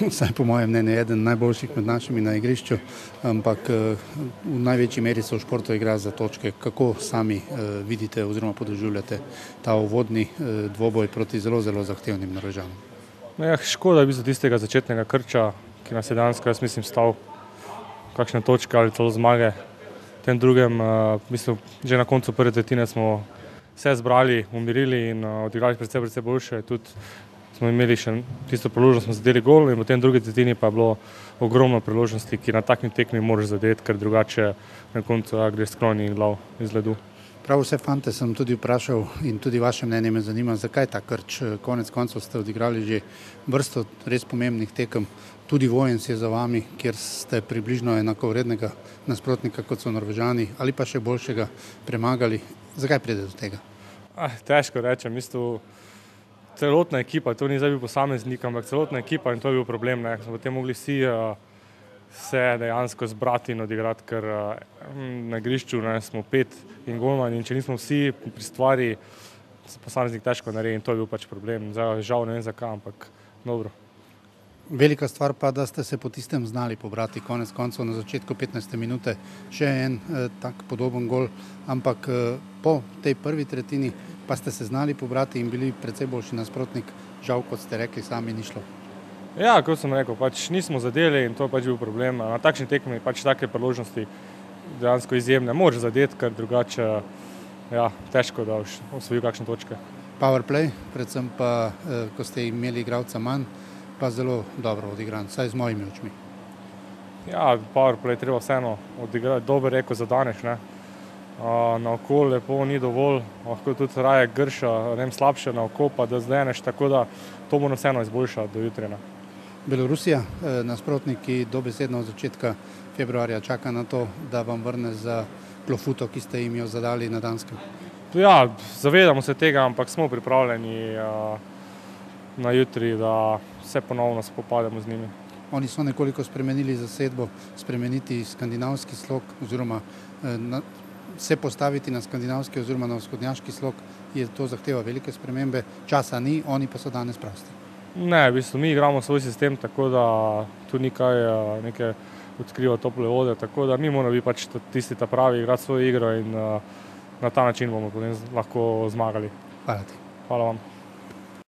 vsaj po mojem mnenju, eden najboljših med našimi na igrišču, ampak v največji meri se v športu igra za točke. Kako sami vidite oziroma podoživljate ta uvodni dvoboj proti zelo, zelo zahtevnim Norvežanom? Ja, škoda je bil tistega začetnega krča, ki nas je danes, jaz mislim, stal kakšne točke ali celo zmage. V tem drugem, mislim, že na koncu prve tretjine smo se zbrali, umirili in odigrali precej, precej boljše. Tudi smo imeli še tisto priložnost, smo zadeli gol in v tem drugi tretjini pa je bilo ogromno priložnosti, ki na takšni tekmi moraš zadeti, ker drugače na koncu greš skloni glav iz ledu. Prav vse fante sem tudi vprašal in tudi vaše mnenje me zanima, zakaj ta krč. Konec koncev ste odigrali že vrsto res pomembnih tekem, tudi Vojens je za vami, kjer ste približno enakovrednega nasprotnika kot so Norvežani ali pa še boljšega premagali. Zakaj pride do tega? Ah, težko rečem, v bistvu celotna ekipa, to ni zdaj bil posameznik, ampak celotna ekipa in to je bil problem, ne, smo potem mogli vsi se dejansko zbrati in odigrati, ker na igrišču ne, smo pet in golman in če nismo vsi pri stvari, se posameznik težko naredi in to je bil pač problem. Zdaj žal ne vem zakaj, ampak dobro. Velika stvar pa, da ste se po tistem znali pobrati, konec koncev na začetku petnajste minute še en tak podoben gol, ampak po tej prvi tretjini pa ste se znali pobrati in bili precej boljši nasprotnik, žal, kot ste rekli sami, ni šlo. Ja, kot sem rekel, pač nismo zadeli in to je pač bil problem, na takšni tekmi pač take priložnosti dejansko izjemne moraš zadeti, ker drugače ja, težko, da boš osvojil kakšne točke. Power play, predvsem pa, ko ste imeli igralca manj, pa zelo dobro odigran, vsaj z mojimi očmi. Ja, power play je treba vseeno odigrati, dober je, ko zadeneš, ne. na oko lepo ni dovolj, lahko tudi raje grša, ne vem, slabše na oko, pa da zadeneš, tako da to moramo vseeno izboljšati do jutri, ne. Belorusija, nasprotnik, ki dobesedno od začetka februarja čaka na to, da vam vrne za klofuto, ki ste jim jo zadali na Danskem. Ja, zavedamo se tega, ampak smo pripravljeni na jutri, da se ponovno spopademo z njimi. Oni so nekoliko spremenili zasedbo, spremeniti skandinavski slog oziroma se postaviti na skandinavski oziroma na vzhodnjaški slog, je to zahteva velike spremembe, časa ni, oni pa so danes prosti. Ne, v bistvu mi igramo svoj sistem, tako da tu ni kaj neke odkrivati tople vode, tako da mi moramo biti pač tisti ta pravi, igrati svojo igro in na ta način bomo potem lahko zmagali. Hvala ti. Hvala vam.